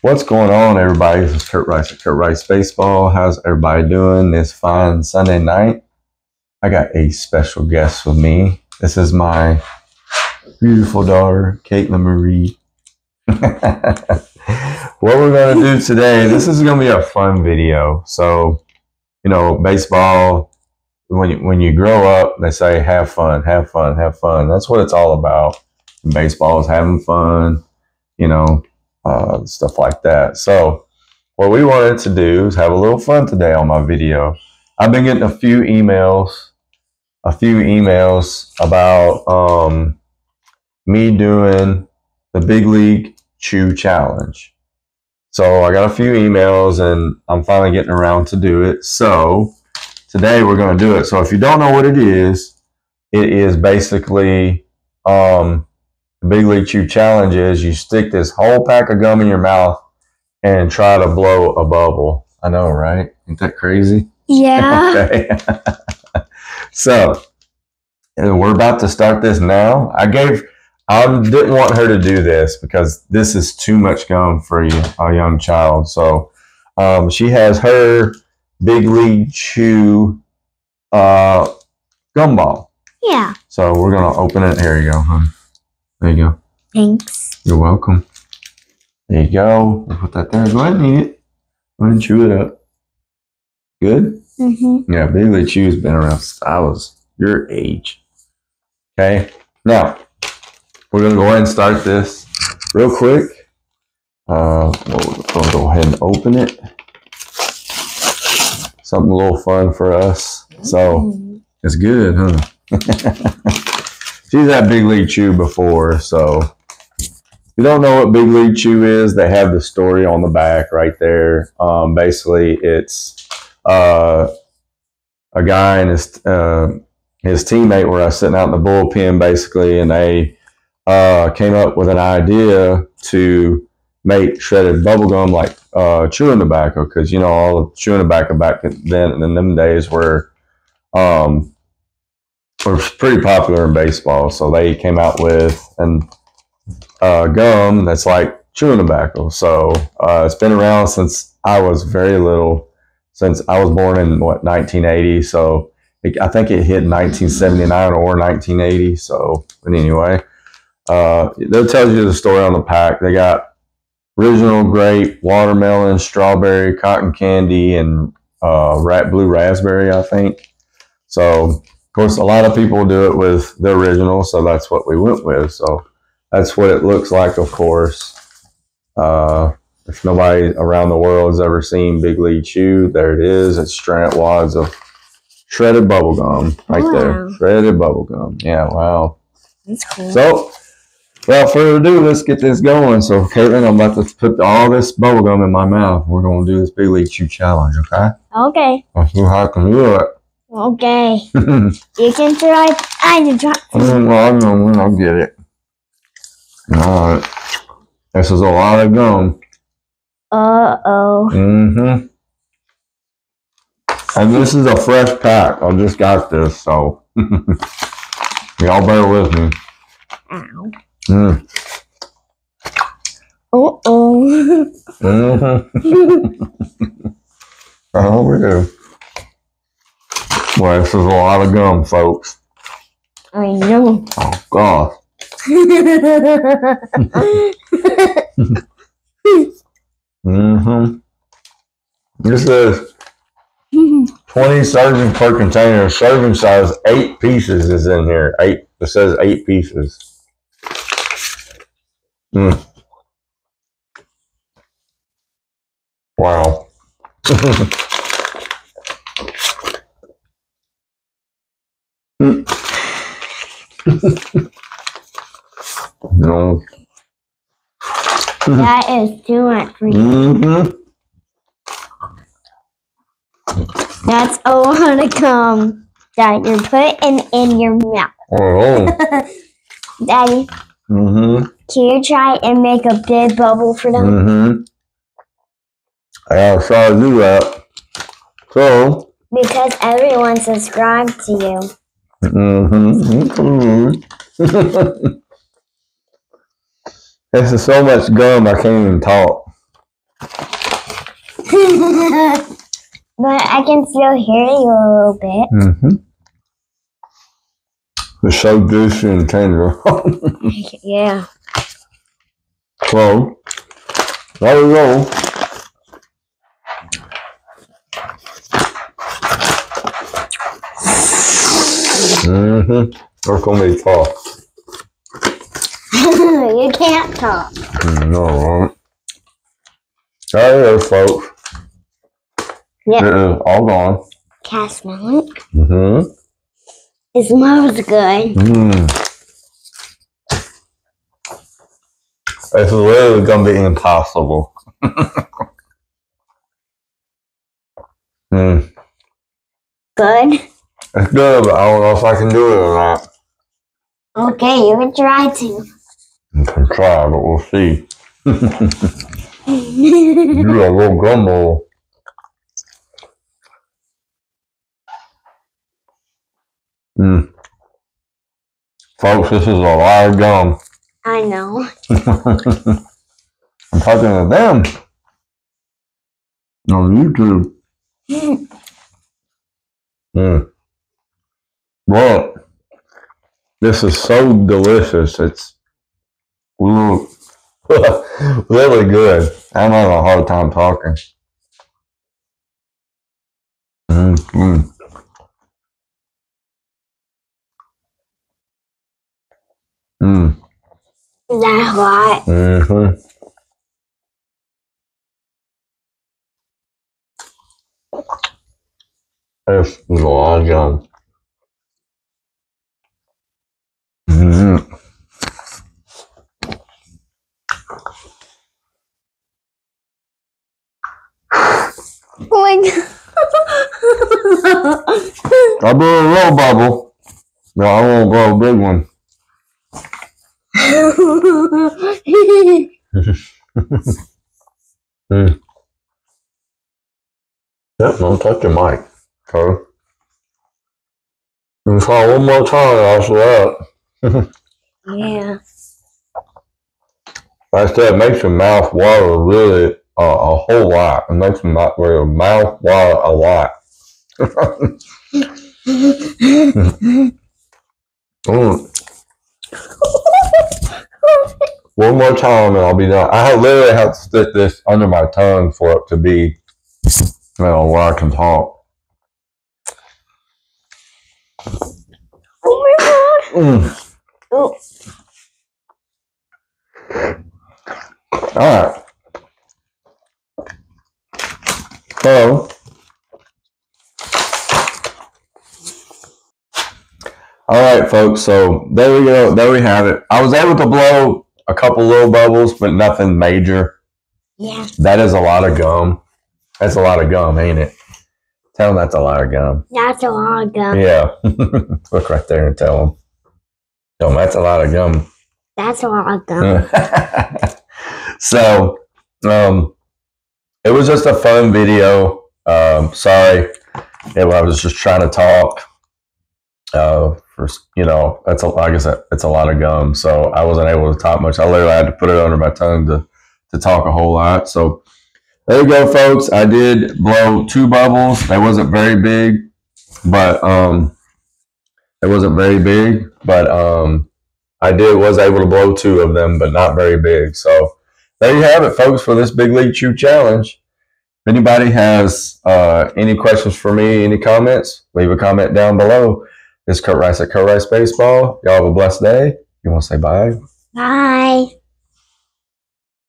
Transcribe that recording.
What's going on, everybody? This is Curt Rice at Curt Rice Baseball. How's everybody doing this fine Sunday night? I got a special guest with me. This is my beautiful daughter, Caitlin Marie. what we're going to do today, this is going to be a fun video. So, you know, baseball, when you, when you grow up, they say have fun, have fun, have fun. That's what it's all about. Baseball is having fun, you know, uh, stuff like that. So, what we wanted to do is have a little fun today on my video. I've been getting a few emails, a few emails about um, me doing the Big League Chew Challenge. So, I got a few emails and I'm finally getting around to do it. So, today we're going to do it. So, if you don't know what it is, it is basically um, the Big League Chew Challenge is you stick this whole pack of gum in your mouth and try to blow a bubble. I know, right? Isn't that crazy? Yeah. okay. so we're about to start this now. I gave, I didn't want her to do this because this is too much gum for you, a young child. So um, she has her Big League Chew uh, gumball. Yeah. So we're gonna open it. Here you go, hon. There you go. Thanks. You're welcome. There you go. We'll put that there. Go ahead and eat it. Go ahead and chew it up. Good? Mm-hmm. Yeah, League Chew's been around since I was your age. Okay. Now, we're going to go ahead and start this real quick. Uh, we're going to go ahead and open it. Something a little fun for us. So, it's good, huh? She's had Big League Chew before, so if you don't know what Big League Chew is, they have the story on the back right there. Um, basically, it's uh, a guy and his uh, his teammate were sitting out in the bullpen, basically, and they uh, came up with an idea to make shredded bubblegum like uh, chewing tobacco, because you know all the chewing tobacco back then in them days were um, were pretty popular in baseball. So they came out with an uh, gum that's like chewing tobacco. So uh, it's been around since I was very little, since I was born in what 1980. So it, I think it hit 1979 or 1980. So, but anyway, uh, that tells you the story on the pack. They got original grape, watermelon, strawberry, cotton candy, and uh, rat blue raspberry. I think. So, course, a lot of people do it with the original, so that's what we went with. So that's what it looks like, of course. Uh, if nobody around the world has ever seen Big League Chew, there it is. It's strand wads of shredded bubble gum right there. Wow. Shredded bubble gum. Yeah, wow. That's cool. So, without further ado, let's get this going. So, Caitlin, I'm about to put all this bubble gum in my mouth. We're going to do this Big League Chew challenge, okay? okay. Let's see how I can do it. Okay. You can try. I can try. Mm, well, I know when I'll get it. All right. This is a lot of gum. Uh oh. Mm-hmm. And this is a fresh pack. I just got this, so y'all bear with me. Ow. Mm. Uh oh. Mm-hmm. oh, we do. Well, this is a lot of gum, folks. I know. Oh, God. Mm-hmm. This is 20 serving per container. Serving size, eight pieces is in here. Eight. It says eight pieces. Mm. Wow. no. that is too much for you. Mm-hmm. That's a lot of gum that you're putting in your mouth. Oh. Daddy, Mm-hmm. can you try and make a big bubble for them? Mm-hmm. I gotta try to do that. So, Because everyone subscribed to you. Mm-hmm. this is so much gum I can't even talk. but I can still hear you a little bit. Mm-hmm. It's so juicy and tender. Yeah. so, there we go. Mm-hmm. Gonna be tough. you can't talk. Mm, No? There it is, folks. Yeah. It is all gone. Cast milk. Mm-hmm. It smells good. Mm. It's literally gonna be impossible. mm. Good. It's good, but I don't know if I can do it or not. Okay, you can try to. I can try, but we'll see. You're a little gumbo. Mm. Folks, this is a lot of gum. I know. I'm talking to them on YouTube. Mm. Well, this is so delicious. It's mm, really good. I'm having a hard time talking. Mm, mm. Mm, Is that hot? mhm. This is a lot of gum. Mhm. Oh my god. I blew a little bubble. No, I won't blow a big one. Mm. Yep, don't touch your mic. Okay. You try one more time, I'll swear it. yeah. Like I said, it makes your mouth water really uh, a whole lot. It makes your mouth, your mouth water a lot. Mm. One more time and I'll be done. I literally have to stick this under my tongue for it to be, you know, where I can talk. Oh my god. Mm. Oh, All right. So, all right, folks. So there we go. There we have it. I was able to blow a couple little bubbles, but nothing major. yeah. That is a lot of gum. That's a lot of gum, ain't it? Tell them that's a lot of gum. That's a lot of gum. Yeah. Look right there and tell them. Tell them that's a lot of gum. That's a lot of gum. so, um, it was just a fun video. Um, sorry, yeah, I was just trying to talk. Uh, for you know, that's a, like I said, it's a lot of gum, so I wasn't able to talk much. I literally had to put it under my tongue to to talk a whole lot. So there you go, folks. I did blow two bubbles. They wasn't very big, but um, it wasn't very big, but um, I did was able to blow two of them, but not very big. So there you have it, folks, for this Big League Chew Challenge. If anybody has uh, any questions for me, any comments, leave a comment down below. Is Curt Rice at Curt Rice Baseball. Y'all have a blessed day. You want to say bye? Bye.